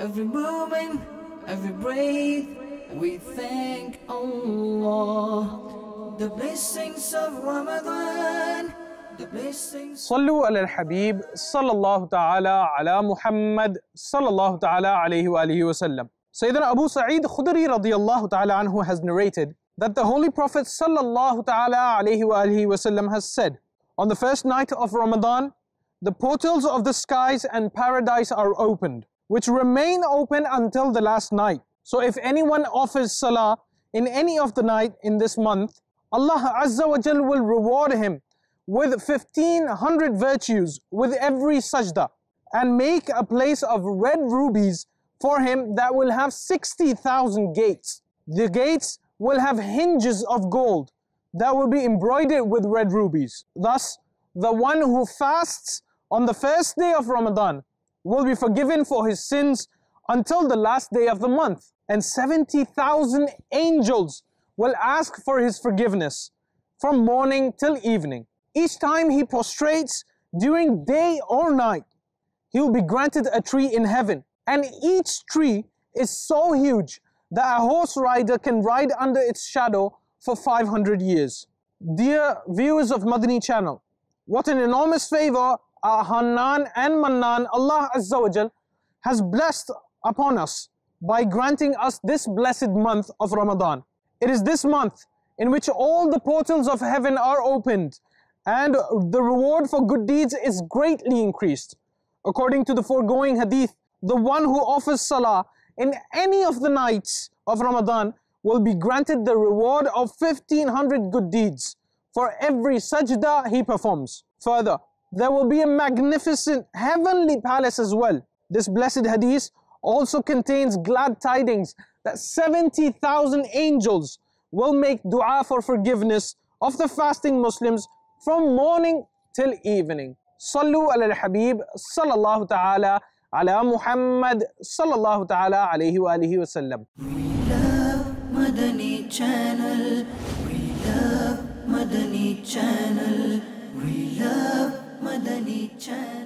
every moment, every breath, we thank Allah. The blessings of Ramadan, the blessings. صلوا على الحبيب صلى الله تعالى على محمد صلى الله تعالى عليه وآله وسلم. Sayyidina Abu Sa'id Khudri radiallahu ta'ala anhu has narrated that the Holy Prophet sallallahu ta'ala alayhi wa alihi wasallam has said, on the first night of Ramadan, the portals of the skies and paradise are opened, which remain open until the last night. So if anyone offers salah in any of the night in this month, Allah Azza wa Jal will reward him with 1500 virtues with every sajda and make a place of red rubies for him that will have 60,000 gates. The gates will have hinges of gold that will be embroidered with red rubies. Thus, the one who fasts on the first day of Ramadan will be forgiven for his sins until the last day of the month. And 70,000 angels will ask for his forgiveness from morning till evening. Each time he prostrates during day or night, he will be granted a tree in heaven. And each tree is so huge that a horse rider can ride under its shadow for 500 years. Dear viewers of Madani channel, what an enormous favor Uh, our Hannan and Mannan, Allah Azza wa Jal, has blessed upon us by granting us this blessed month of Ramadan. It is this month in which all the portals of heaven are opened and the reward for good deeds is greatly increased. According to the foregoing hadith, the one who offers salah in any of the nights of Ramadan will be granted the reward of 1500 good deeds for every sajda he performs. Further, there will be a magnificent heavenly palace as well. This blessed hadith also contains glad tidings that 70,000 angels will make dua for forgiveness of the fasting Muslims from morning till evening. Sallu ala al-Habib sallallahu ta'ala ala Muhammad sallallahu ta'ala alayhi wa alihi wa sallam. We love Madani channel. We love Madani channel. We love Madani channel.